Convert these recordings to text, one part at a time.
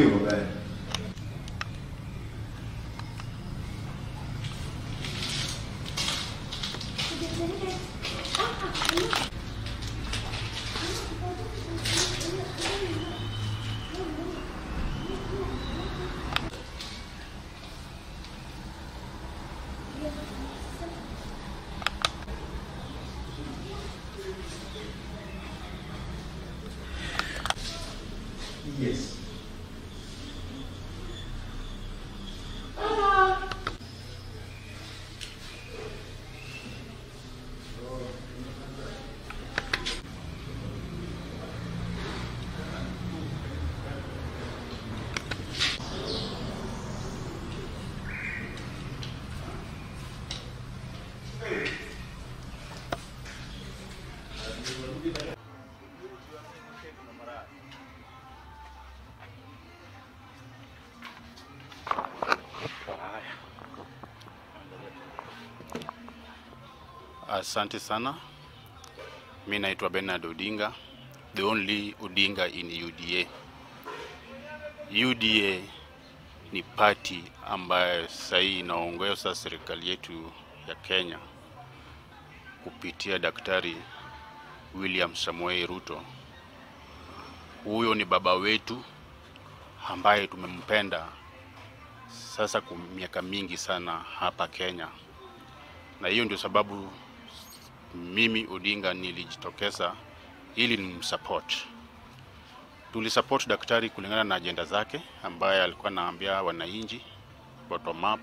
对不对？Asante sana. Mi naitwa Bernard Odinga, the only Odinga in UDA. UDA ni party ambayo sahii inaongoza serikali yetu ya Kenya kupitia Daktari William Samoei Ruto. Huyo ni baba wetu ambaye tumempenda sasa kwa miaka mingi sana hapa Kenya, na hiyo ndio sababu mimi Odinga nilijitokeza ili nimsupport. Tulisupport daktari kulingana na ajenda zake ambaye alikuwa anaambia wananchi bottom up,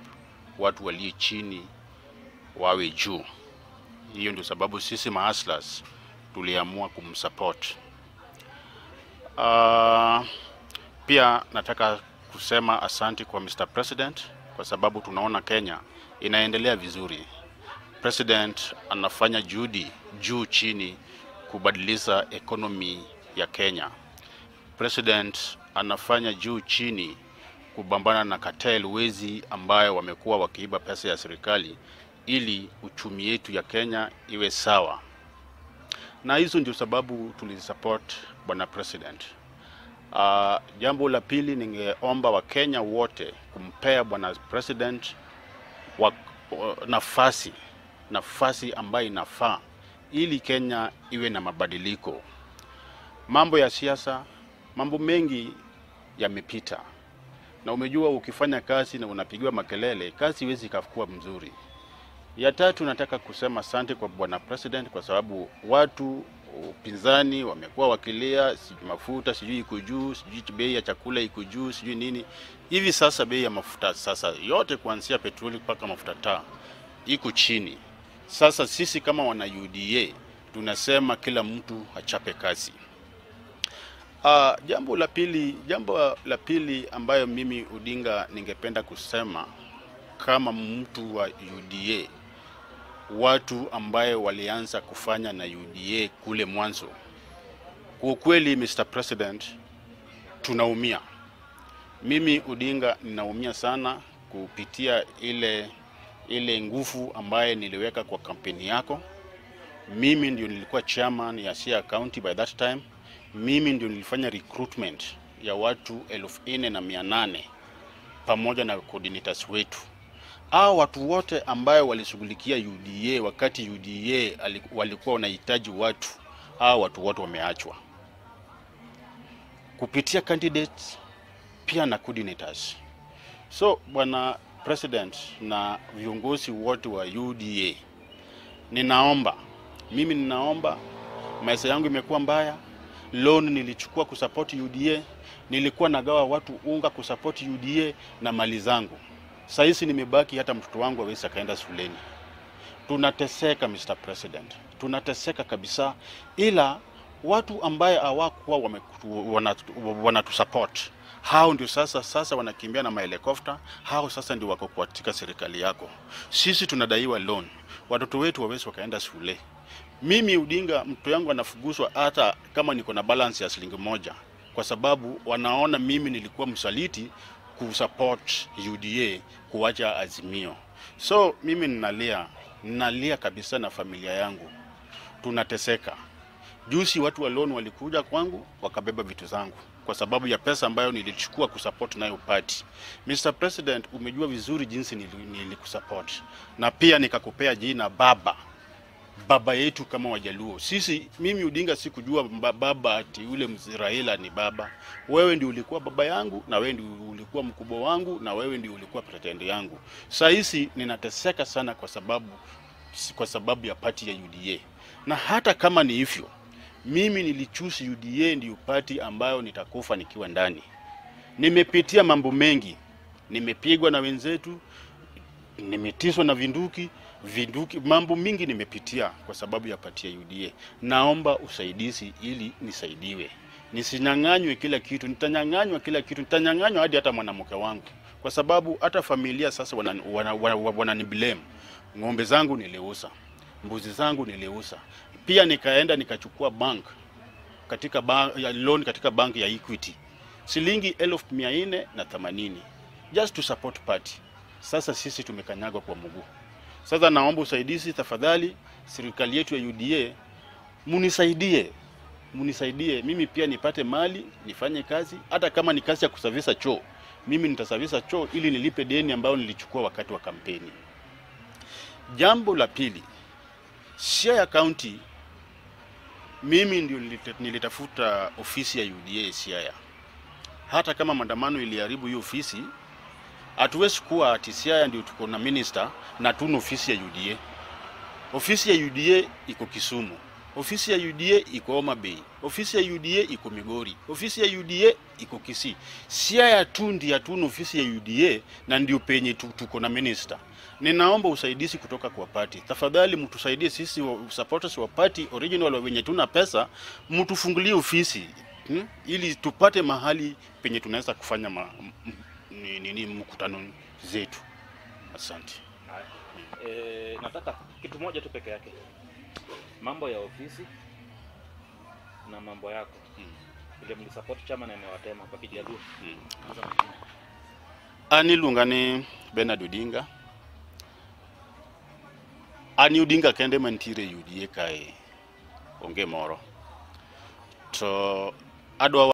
watu walio chini wawe juu. Hiyo ndio sababu sisi maaslas tuliamua kumsupport. Uh, pia nataka kusema asanti kwa Mr. President kwa sababu tunaona Kenya inaendelea vizuri. President anafanya juhudi juu chini kubadilisha ekonomi ya Kenya. President anafanya juu chini kupambana na cartel wezi ambayo wamekuwa wakiiba pesa ya serikali ili uchumi yetu ya Kenya iwe sawa. Na hizo ndio sababu tulisupport bwana president. Uh, jambo la pili ningeomba Wakenya wote kumpea bwana president wa, wa, nafasi nafasi ambayo inafaa ili Kenya iwe na mabadiliko. Mambo ya siasa, mambo mengi yamepita, na umejua ukifanya kazi na unapigiwa makelele, kazi iwezi ikakuwa mzuri. Ya tatu, nataka kusema asante kwa bwana president kwa sababu watu upinzani wamekuwa wakilia, sijui mafuta sijui iko juu, sijui bei ya chakula iko juu, sijui nini. Hivi sasa bei ya mafuta sasa yote kuanzia petroli mpaka mafuta taa iko chini. Sasa sisi kama wana UDA tunasema kila mtu achape kazi. Uh, jambo la pili, jambo la pili ambayo mimi Odinga ningependa kusema kama mtu wa UDA, watu ambaye walianza kufanya na UDA kule mwanzo, kwa kweli Mr. President, tunaumia. Mimi Odinga ninaumia sana kupitia ile ile nguvu ambaye niliweka kwa kampeni yako. Mimi ndio nilikuwa chairman ya Siaya County by that time. Mimi ndio nilifanya recruitment ya watu elfu nne na mia nane pamoja na coordinators wetu. Hao watu wote ambayo walishughulikia UDA wakati UDA walikuwa wanahitaji watu, hao watu wote wameachwa kupitia candidates pia na coordinators. So bwana president na viongozi wote wa UDA, ninaomba mimi, ninaomba maisha yangu imekuwa mbaya. Loan nilichukua kusupport UDA, nilikuwa nagawa watu unga kusupport UDA na mali zangu. Sasa hizi nimebaki, hata mtoto wangu awezi akaenda shuleni. Tunateseka Mr. President, tunateseka kabisa, ila watu ambaye hawakuwa wanatusupport hao ndio sasa sasa wanakimbia na mahelikopta. Hao sasa ndio wako katika serikali yako. Sisi tunadaiwa loan, watoto wetu wawezi wakaenda shule. Mimi Udinga, mtu yangu anafuguswa hata kama niko na balance ya shilingi moja, kwa sababu wanaona mimi nilikuwa msaliti kusupport UDA kuwacha Azimio. So mimi ninalia, ninalia kabisa na familia yangu, tunateseka. Juzi watu wa loan walikuja kwangu wakabeba vitu zangu kwa sababu ya pesa ambayo nilichukua kusupport nayo party. Mr. President, umejua vizuri jinsi nili- nilikusupport na pia nikakupea jina baba baba yetu kama Wajaluo. Sisi mimi Udinga sikujua baba ati ule mzee Raila ni baba. Wewe ndio ulikuwa baba yangu na wewe ndio ulikuwa mkubwa wangu na wewe ndio ulikuwa pretend yangu. Saa hizi ninateseka sana kwa sababu kwa sababu ya pati ya UDA. Na hata kama ni hivyo, mimi nilichusi UDA ndiyo pati ambayo nitakufa nikiwa ndani. Nimepitia mambo mengi, nimepigwa na wenzetu, nimetiswa na vinduki vinduki, mambo mingi nimepitia kwa sababu ya pati ya UDA. Naomba usaidizi ili nisaidiwe, nisinyang'anywe kila kitu. Nitanyang'anywa kila kitu, nitanyang'anywa hadi hata mwanamke wangu, kwa sababu hata familia sasa wananiblame. wana, wana, wana, wana. Ng'ombe zangu niliuza, mbuzi zangu niliuza, pia nikaenda nikachukua bank katika bank, loan katika bank ya Equity shilingi elfu mia nne na themanini just to support party. Sasa sisi tumekanyagwa kwa mguu. Sasa naomba usaidizi tafadhali, serikali yetu ya UDA munisaidie, munisaidie mimi pia nipate mali nifanye kazi, hata kama ni kazi ya kusavisa choo, mimi nitasavisa choo ili nilipe deni ambayo nilichukua wakati wa kampeni. Jambo la pili, share ya County, mimi ndio nilitafuta ofisi ya UDA Siaya. Hata kama maandamano iliharibu hiyo ofisi, hatuwezi kuwa ati Siaya ndio tuko na minister na tuna ofisi ya UDA. Ofisi ya UDA iko Kisumu, ofisi ya UDA iko Homa Bay, ofisi ya UDA iko Migori, ofisi ya UDA iko Kisii. Siaya tu ndio hatuna ofisi ya UDA na ndio penye tuko na minister. Ninaomba usaidizi kutoka kwa party. Tafadhali mtusaidie sisi wa, supporters wa party original wa wenye tuna pesa, mtufungulie ofisi hmm? ili tupate mahali penye tunaweza kufanya ma, m, m, ni, ni, ni mkutano zetu. Asante. E, nataka kitu moja tu peke yake, mambo ya ofisi na mambo yako hmm. Ile mlisupport chama na imewatema kwa Kijaluo. hmm. Anilunga ni Bernard Odinga. Ani Odinga kende mantiere UDA kae onge moro. To adwa